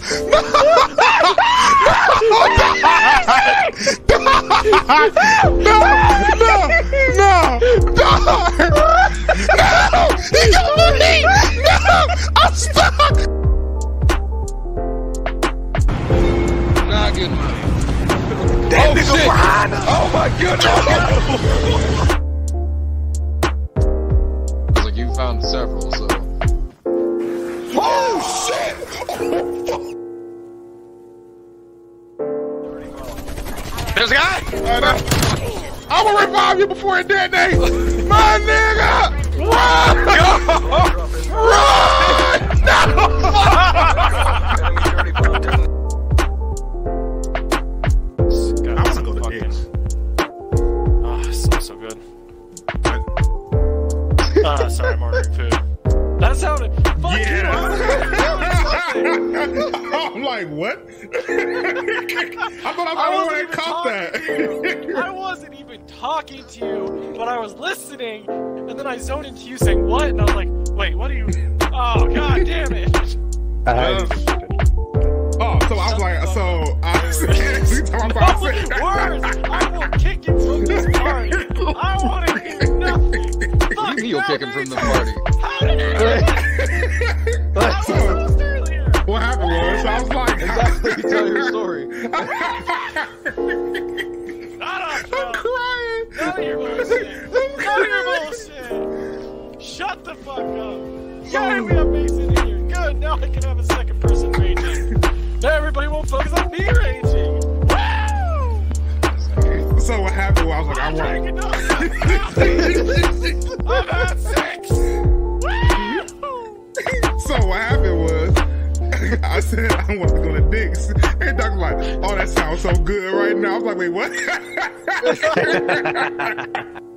No! No! No! No! He got me! No! I'm stuck! Not good Oh, shit. behind us! Oh my goodness! Like, you found several, so. Oh shit! There's a guy! I'm gonna revive you before it detonate! My nigga! Run! Run! God, I that's wanna go to fucking- Dick's. Ah, it smells so good. Ah, sorry, I'm ordering food. That sounded. Fuck Yeah. you! I'm like, what? I thought I was the I only one wasn't that even caught talking to that. you. I wasn't even talking to you, but I was listening, and then I zoned into you saying what, and I was like, wait, what are you? Oh god damn it! Uh, oh, so I was like, so I said, talking about Words! I will kick you from this party. I want to hear nothing. Fuck You'll that kick him from the party. How did it? Shut up, I'm crying. None of your bullshit. None of your bullshit. Shut the fuck up. Yay, we have Mason in here. Good. Now I can have a second person raging. Now everybody won't focus on me raging. Woo! So what happened was, I was like, I I'm want. I said I want to go to Dick's, and Doc like, "Oh, that sounds so good right now." I was like, "Wait, what?"